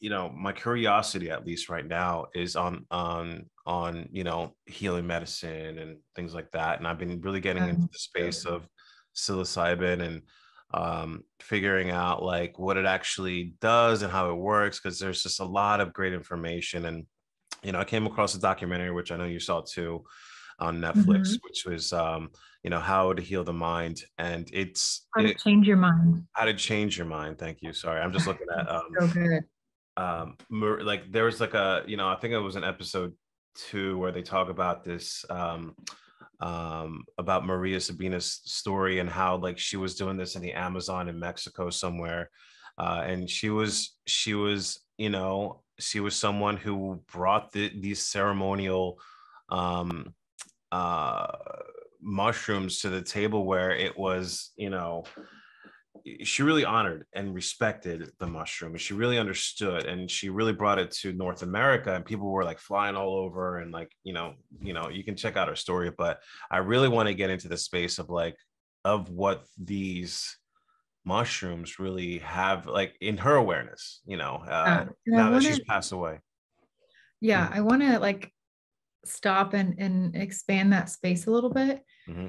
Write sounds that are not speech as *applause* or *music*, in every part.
you know my curiosity at least right now is on on on you know healing medicine and things like that and i've been really getting into the space of psilocybin and um, figuring out like what it actually does and how it works because there's just a lot of great information and you know i came across a documentary which i know you saw too on netflix mm-hmm. which was um, you know how to heal the mind and it's how to it, change your mind. How to change your mind thank you sorry i'm just looking at *laughs* um, so good um like there was like a you know i think it was an episode two where they talk about this um um about maria sabina's story and how like she was doing this in the amazon in mexico somewhere uh and she was she was you know she was someone who brought the, these ceremonial um uh mushrooms to the table where it was you know she really honored and respected the mushroom and she really understood and she really brought it to north america and people were like flying all over and like you know you know you can check out her story but i really want to get into the space of like of what these mushrooms really have like in her awareness you know uh, now wanna, that she's passed away. Yeah mm-hmm. i want to like stop and and expand that space a little bit. Mm-hmm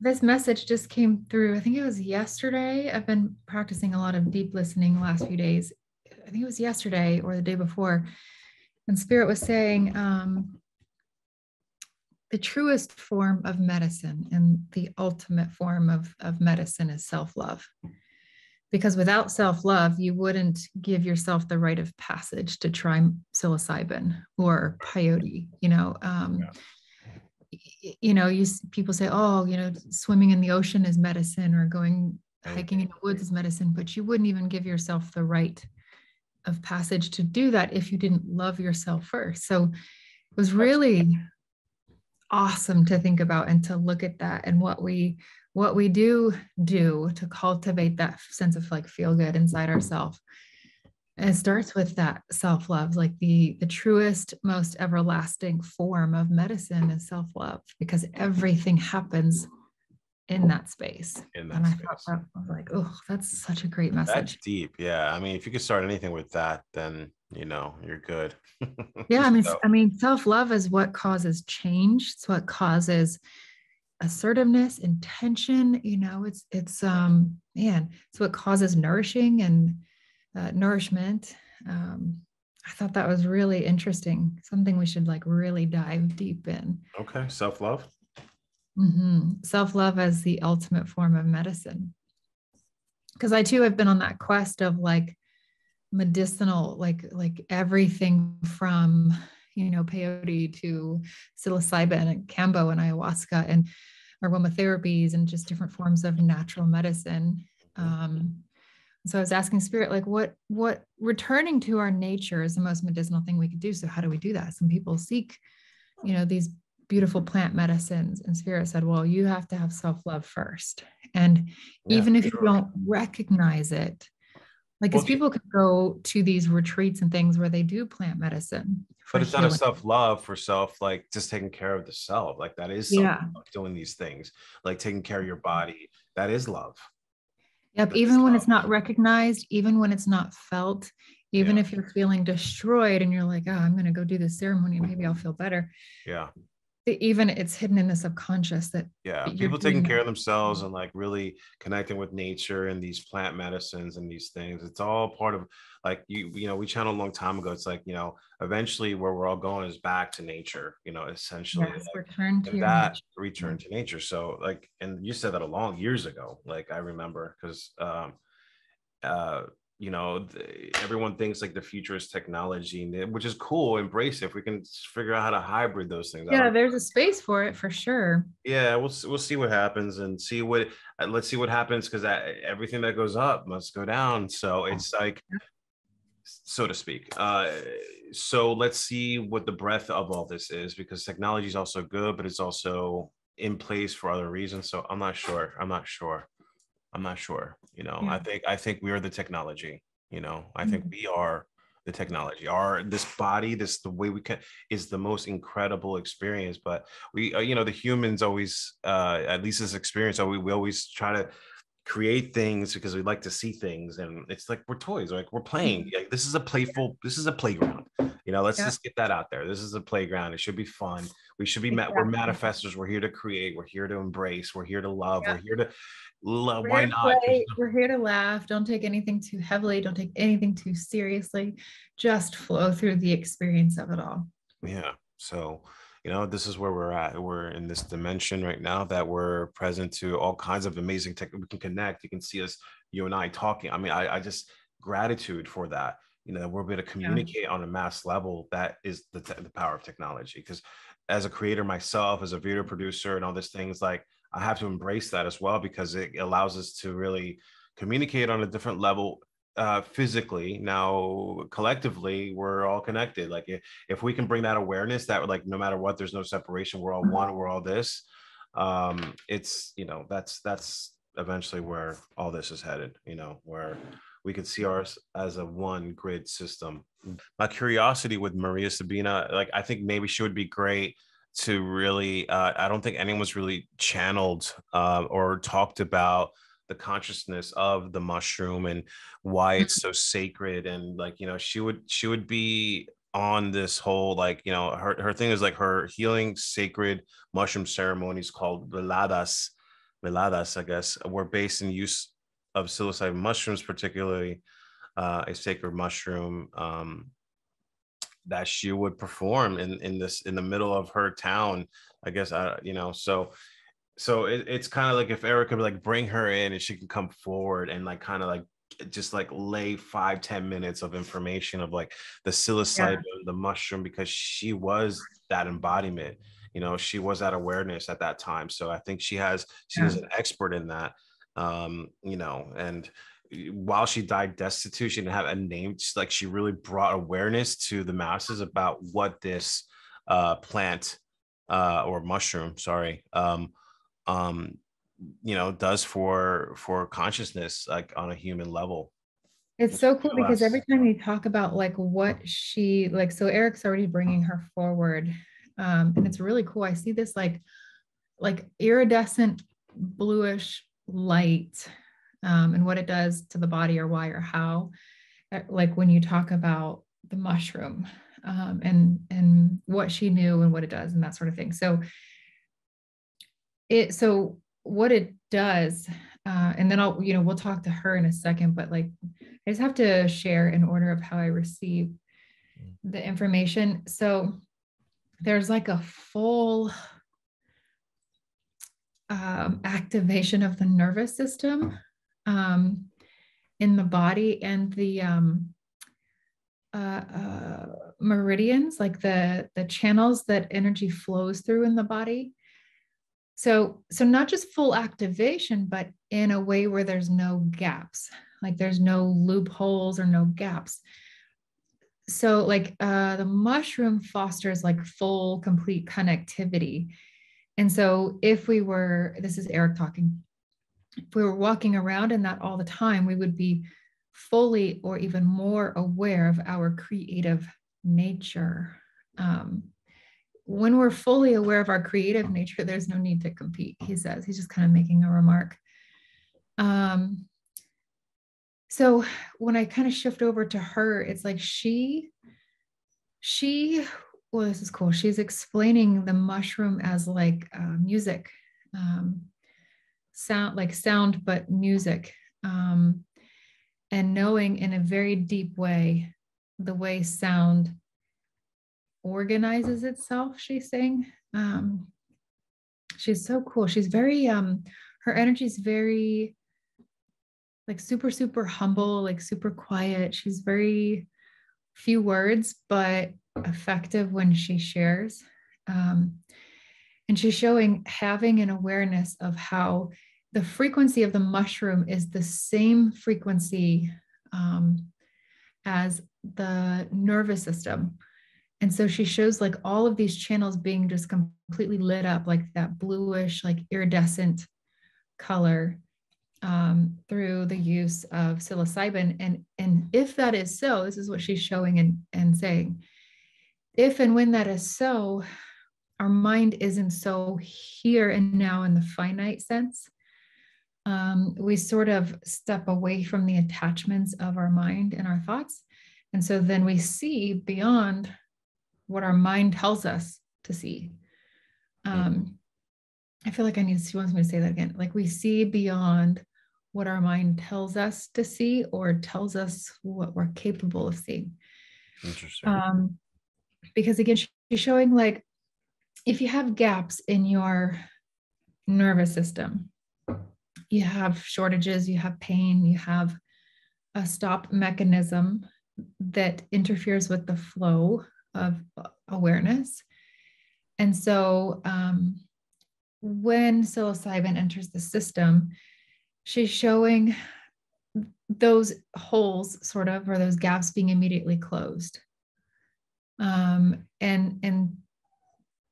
this message just came through. I think it was yesterday. I've been practicing a lot of deep listening the last few days. I think it was yesterday or the day before. And Spirit was saying um, the truest form of medicine and the ultimate form of, of medicine is self love. Because without self love, you wouldn't give yourself the rite of passage to try psilocybin or peyote. You know, um, yeah you know, you people say, oh, you know, swimming in the ocean is medicine or going hiking in the woods is medicine, but you wouldn't even give yourself the right of passage to do that if you didn't love yourself first. So it was really awesome to think about and to look at that and what we what we do do to cultivate that sense of like feel good inside ourselves it starts with that self-love like the the truest most everlasting form of medicine is self-love because everything happens in that space in that and space. i thought that was like oh that's such a great message that's deep yeah i mean if you could start anything with that then you know you're good *laughs* yeah i mean so. i mean self-love is what causes change it's what causes assertiveness intention you know it's it's um man it's what causes nourishing and uh, nourishment. Um, I thought that was really interesting. Something we should like really dive deep in. Okay, self love. Mm-hmm. Self love as the ultimate form of medicine. Because I too have been on that quest of like medicinal, like like everything from you know peyote to psilocybin and kambo and ayahuasca and aromatherapies and just different forms of natural medicine. Um, so i was asking spirit like what what returning to our nature is the most medicinal thing we could do. So how do we do that? Some people seek you know these beautiful plant medicines and spirit said well you have to have self-love first. And yeah, even if sure. you don't recognize it like because people could go to these retreats and things where they do plant medicine but it's healing. not a self-love for self like just taking care of the self. Like that is yeah. doing these things like taking care of your mm-hmm. body. That is love Yep. Even when it's not recognized, even when it's not felt, even yeah. if you're feeling destroyed and you're like, oh, I'm going to go do this ceremony and maybe I'll feel better. Yeah. Even it's hidden in the subconscious that. Yeah. People taking care of themselves and like really connecting with nature and these plant medicines and these things. It's all part of like you, you know, we channeled a long time ago. It's like, you know, eventually where we're all going is back to nature, you know, essentially. Yes, like, return to that nature. return to nature. So like, and you said that a long years ago, like I remember because um uh you know the, everyone thinks like the future is technology which is cool embrace it if we can figure out how to hybrid those things yeah there's a space for it for sure. Yeah we'll, we'll see what happens and see what uh, let's see what happens because everything that goes up must go down so it's like so to speak uh so let's see what the breadth of all this is because technology is also good but it's also in place for other reasons so i'm not sure i'm not sure I'm not sure. You know, yeah. I think I think we are the technology. You know, I mm-hmm. think we are the technology. Our this body, this the way we can is the most incredible experience. But we, uh, you know, the humans always, uh, at least this experience, we we always try to create things because we like to see things and it's like we're toys like we're playing mm-hmm. like this is a playful this is a playground you know let's yeah. just get that out there this is a playground it should be fun we should be exactly. met we're manifestors. We're here to create. We're here to embrace. We're here to love. Yeah. we're here to love we're why not? Play. we're here to laugh. Don't take anything too heavily. Don't take anything too seriously. Just flow through the experience of it all. Yeah. So you know this is where we're at. We're in this dimension right now that we're present to all kinds of amazing tech we can connect. You can see us you and i talking. I mean i, I just gratitude for that you know we're able to communicate yeah. on a mass level that is the, te- the power of technology. Because as a creator myself as a video producer and all these things like i have to embrace that as well because it allows us to really communicate on a different level uh, physically now collectively we're all connected like if, if we can bring that awareness that like no matter what there's no separation we're all mm-hmm. one we're all this um it's you know that's that's eventually where all this is headed you know where we could see ours as a one grid system my curiosity with maria sabina like i think maybe she would be great to really uh, i don't think anyone's really channeled uh, or talked about the consciousness of the mushroom and why it's mm-hmm. so sacred and like you know she would she would be on this whole like you know her, her thing is like her healing sacred mushroom ceremonies called veladas veladas i guess were based in use of psilocybin mushrooms particularly uh, a sacred mushroom um, that she would perform in in this in the middle of her town i guess i uh, you know so so it, it's kind of like if Erica like bring her in and she can come forward and like kind of like just like lay five ten minutes of information of like the psilocybin, yeah. the mushroom, because she was that embodiment. You know, she was that awareness at that time. So I think she has she yeah. an expert in that. Um, you know, and while she died destitute, she didn't have a name. She's like she really brought awareness to the masses about what this uh, plant uh, or mushroom, sorry, um, um you know does for for consciousness like on a human level it's so cool because every time you talk about like what she like so Erik's already bringing her forward um and it's really cool i see this like like iridescent bluish light um and what it does to the body or why or how uh, like when you talk about the mushroom um and and what she knew and what it does and that sort of thing so it so what it does uh, and then i'll you know we'll talk to her in a second but like i just have to share in order of how i receive mm. the information so there's like a full um, activation of the nervous system um, in the body and the um, uh, uh, meridians like the the channels that energy flows through in the body. So so not just full activation but in a way where there's no gaps like there's no loopholes or no gaps. So like uh, the mushroom fosters like full complete connectivity and so if we were this is Erik talking if we were walking around in that all the time we would be fully or even more aware of our creative nature um, when we're fully aware of our creative nature, there's no need to compete, he says. He's just kind of making a remark. Um, so when I kind of shift over to her, it's like she, she, well, this is cool. She's explaining the mushroom as like uh, music, um, sound, like sound, but music. Um, and knowing in a very deep way the way sound organizes itself, she's saying. Um, she's so cool. She's very, um, her energy is very like super, super humble, like super quiet. She's very few words, but effective when she shares. Um, and she's showing having an awareness of how the frequency of the mushroom is the same frequency um, as the nervous system. And so she shows like all of these channels being just completely lit up, like that bluish, like iridescent color um, through the use of psilocybin. And, and if that is so, this is what she's showing and, and saying. If and when that is so, our mind isn't so here and now in the finite sense, um, we sort of step away from the attachments of our mind and our thoughts. And so then we see beyond what our mind tells us to see. Um, I feel like I need, she wants me to say that again. Like we see beyond what our mind tells us to see or tells us what we're capable of seeing. Interesting. Um, because again, she's showing like if you have gaps in your nervous system, you have shortages, you have pain, you have a stop mechanism that interferes with the flow of awareness. And so um, when psilocybin enters the system, she's showing those holes sort of or those gaps being immediately closed um, and and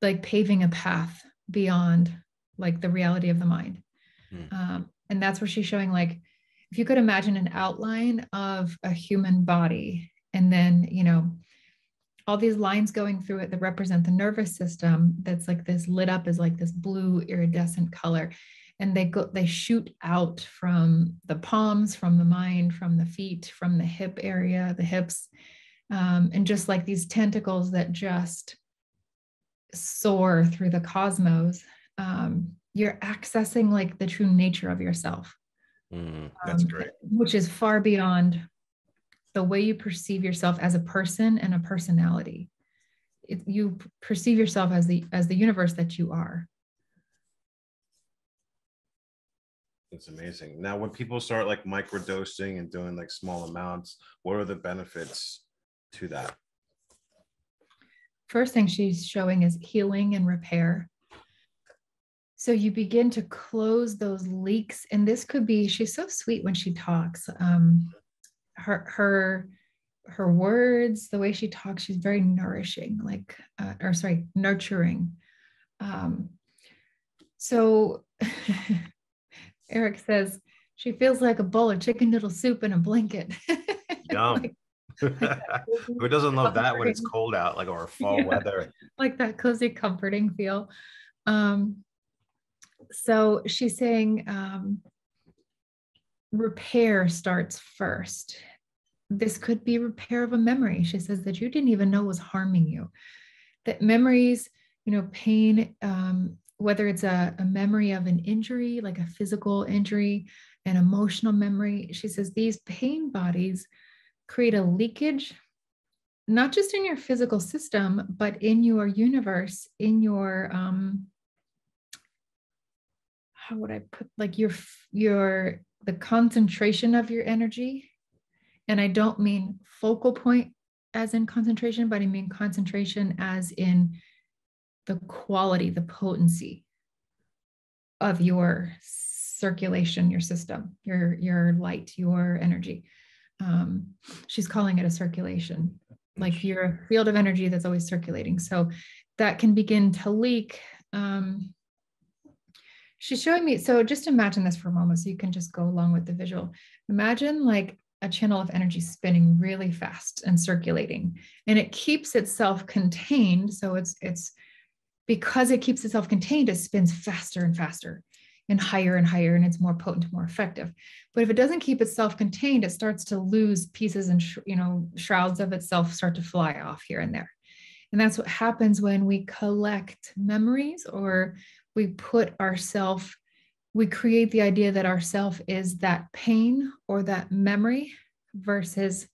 like paving a path beyond like the reality of the mind mm. um, and that's where she's showing like if you could imagine an outline of a human body and then you know all these lines going through it that represent the nervous system that's like this lit up as like this blue iridescent color. And they go they shoot out from the palms from the mind from the feet from the hip area the hips um, and just like these tentacles that just soar through the cosmos um, you're accessing like the true nature of yourself. Mm, that's um, great. which is far beyond the way you perceive yourself as a person and a personality it, you perceive yourself as the as the universe that you are It's amazing. Now, when people start like microdosing and doing like small amounts, what are the benefits to that? First thing she's showing is healing and repair. So you begin to close those leaks, and this could be. She's so sweet when she talks. Um, her her her words, the way she talks, she's very nourishing, like uh, or sorry, nurturing. Um, so *laughs* Erik says she feels like a bowl of chicken noodle soup in a blanket. *laughs* Yum. like, *laughs* Who doesn't love that when it's cold out, like or fall yeah, weather? Like that cozy, comforting feel. Um, so she's saying um, repair starts first. This could be repair of a memory. She says that you didn't even know was harming you. That memories, you know, pain um, whether it's a, a memory of an injury, like a physical injury, an emotional memory. She says these pain bodies create a leakage, not just in your physical system, but in your universe, in your um, how would I put like your your the concentration of your energy. And I don't mean focal point as in concentration, but I mean concentration as in the quality, the potency of your circulation, your system, your your light, your energy. Um, she's calling it a circulation, like you're a field of energy that's always circulating. So that can begin to leak. Um, she's showing me. So just imagine this for a moment, so you can just go along with the visual. Imagine like a channel of energy spinning really fast and circulating, and it keeps itself contained. So it's it's because it keeps itself contained, it spins faster and faster and higher and higher, and it's more potent, more effective. But if it doesn't keep itself contained, it starts to lose pieces and you know shrouds of itself start to fly off here and there. And that's what happens when we collect memories or we put ourself, we create the idea that ourself is that pain or that memory versus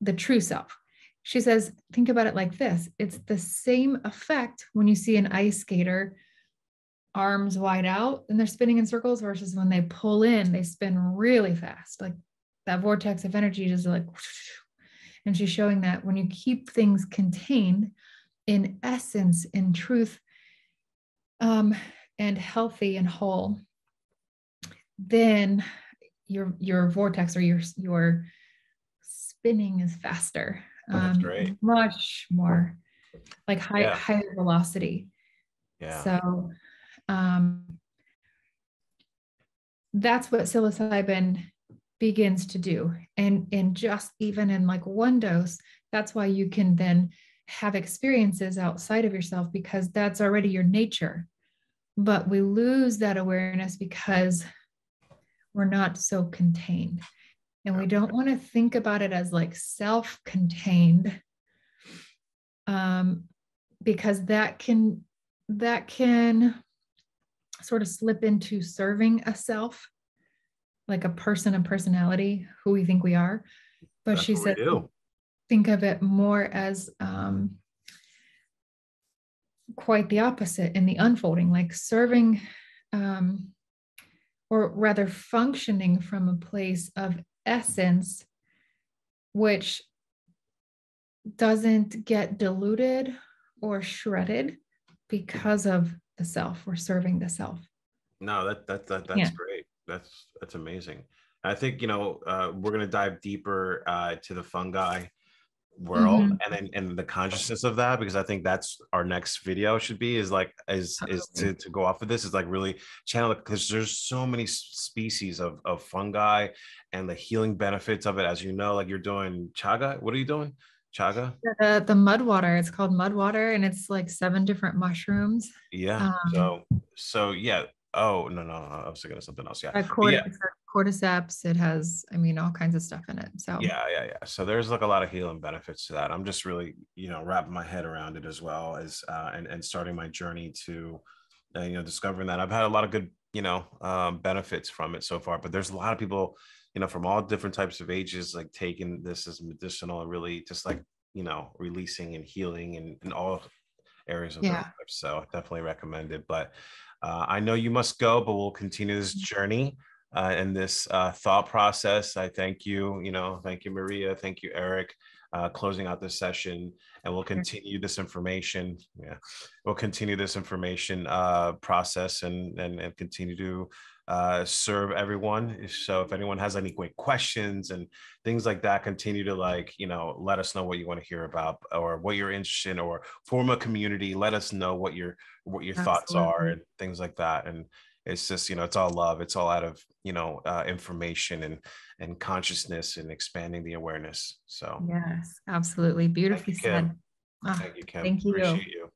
the true self. She says, think about it like this it's the same effect when you see an ice skater arms wide out and they're spinning in circles versus when they pull in, they spin really fast. Like that vortex of energy is like, and she's showing that when you keep things contained in essence, in truth, um, and healthy and whole, then your your vortex or your your spinning is faster Oh, that's um. Much more like high yeah. higher velocity. Yeah. So um, that's what psilocybin begins to do. And and just even in like one dose, that's why you can then have experiences outside of yourself because that's already your nature. But we lose that awareness because we're not so contained. And we don't want to think about it as like self contained um, because that can that can sort of slip into serving a self like a person a personality who we think we are. But That's she said think of it more as um, quite the opposite in the unfolding like serving um, or rather functioning from a place of essence which doesn't get diluted or shredded because of the self or serving the self. No, that that, that that's yeah. great. That's that's amazing. I think you know uh, we're gonna dive deeper uh, to the fungi world mm-hmm. and then and the consciousness of that because I think that's our next video should be is like is is to, to go off of this is like really channel because there's so many species of of fungi and the healing benefits of it. As you know like you're doing chaga. What are you doing? Chaga? The, the mud water. It's called mud water and it's like seven different mushrooms. Yeah. Um, so so yeah. Oh no no, no. I was thinking of something else. Yeah, yeah. Cordyceps it has i mean all kinds of stuff in it so yeah yeah yeah so there's like a lot of healing benefits to that i'm just really you know wrapping my head around it as well as uh and, and starting my journey to uh, you know discovering that i've had a lot of good you know um benefits from it so far but there's a lot of people you know, from all different types of ages, like taking this as medicinal and really just like, you know, releasing and healing in, in all areas of yeah. life. So definitely recommend it. But uh, I know you must go, but we'll continue this mm-hmm. journey uh, and this uh, thought process. I thank you, you know, thank you, Maria. Thank you, Erik. Uh, closing out this session and we'll continue this information yeah we'll continue this information uh, process and, and and continue to uh, serve everyone. So if anyone has any quick questions and things like that, continue to like, you know, let us know what you want to hear about or what you're interested in or form a community. Let us know what your what your Absolutely. thoughts are and things like that. And it's just, you know, it's all love. It's all out of, you know, uh, information and and consciousness and expanding the awareness. So yes, absolutely. Beautifully said. Oh, thank you, Kim. Thank you. Appreciate you.